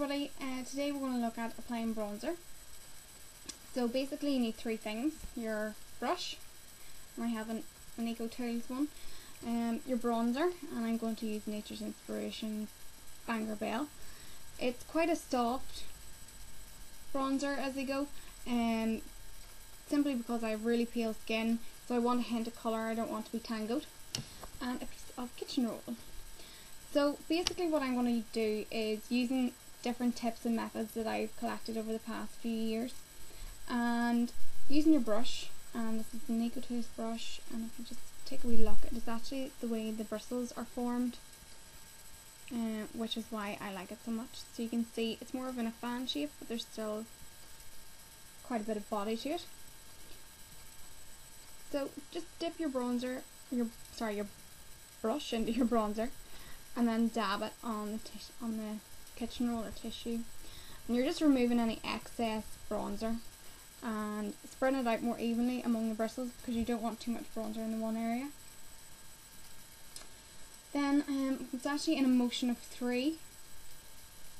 everybody, uh, today we're going to look at applying bronzer. So basically you need three things, your brush, I have an, an Eco Tools one, um, your bronzer, and I'm going to use Nature's Inspiration Bangor Belle. It's quite a soft bronzer as they go, um, simply because I have really pale skin, so I want a hint of colour, I don't want to be tangled, and a piece of kitchen roll. So basically what I'm going to do is using different tips and methods that I've collected over the past few years. And using your brush and this is the Eco Tools brush and if you just take a wee look it is actually the way the bristles are formed uh, which is why I like it so much. So you can see it's more of in a fan shape but there's still quite a bit of body to it. So just dip your bronzer your sorry your brush into your bronzer and then dab it on the on the kitchen roll or tissue. And you're just removing any excess bronzer. And spreading it out more evenly among the bristles because you don't want too much bronzer in the one area. Then um, it's actually in a motion of three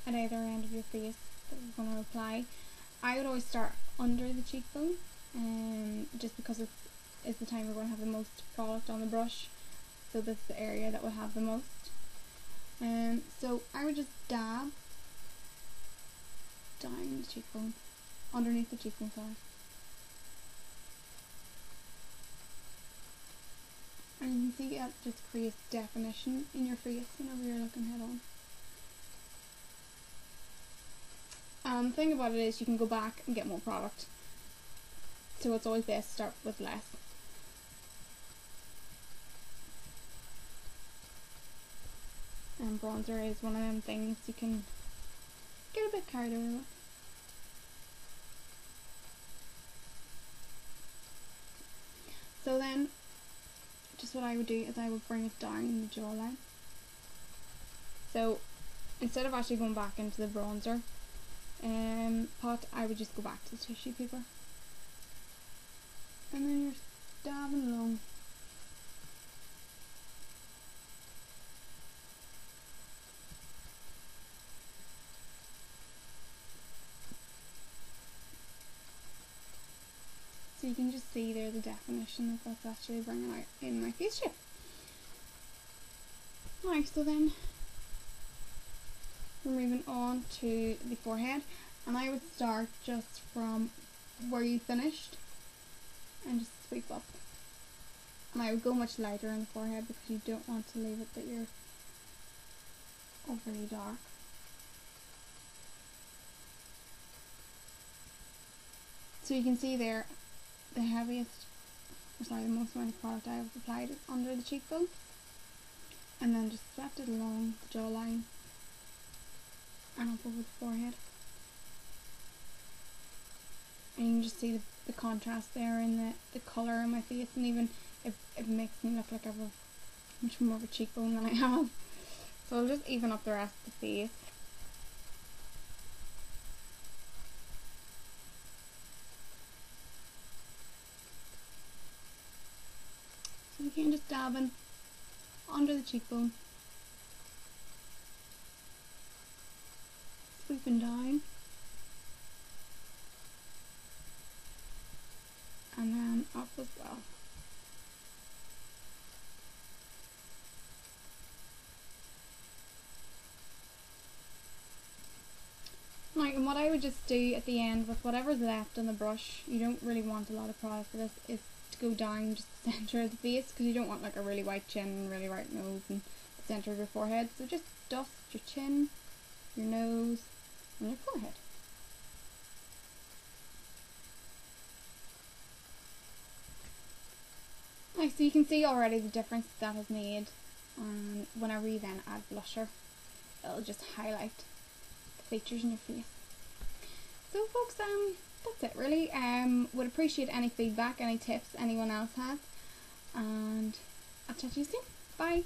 at either end of your face that we're going to apply. I would always start under the cheekbone um, just because it's is the time we're going to have the most product on the brush. So that's the area that will have the most um, so I would just dab down the cheekbone, underneath the cheekbone, sorry. And you can see it just creates definition in your face whenever you're looking head on. And the thing about it is you can go back and get more product. So it's always best to start with less. Bronzer is one of them things you can get a bit carried away with. So then, just what I would do is I would bring it down in the jawline. So, instead of actually going back into the bronzer um, pot, I would just go back to the tissue paper. And then you're dabbing along So you can just see there the definition of what's actually bringing out in my shape. Alright, so then we're moving on to the forehead and I would start just from where you finished and just sweep up. And I would go much lighter in the forehead because you don't want to leave it that you're overly dark. So you can see there the heaviest, or sorry, the most amount of product I have applied under the cheekbone. And then just swept it along the jawline and up over the forehead. And you can just see the, the contrast there in the, the colour in my face and even it, it makes me look like I have a much more of a cheekbone than I have. So I'll just even up the rest of the face. So under the cheekbone, sweeping down, and then up as well. Right, and what I would just do at the end with whatever's left on the brush, you don't really want a lot of product for this, is go down just the center of the face because you don't want like a really white chin and really white nose and the center of your forehead. So just dust your chin, your nose, and your forehead. Right, so you can see already the difference that has made and whenever you then add blusher it'll just highlight the features in your face. So folks, um, that's it really. Um, would appreciate any feedback, any tips anyone else has. And I'll chat to you soon. Bye.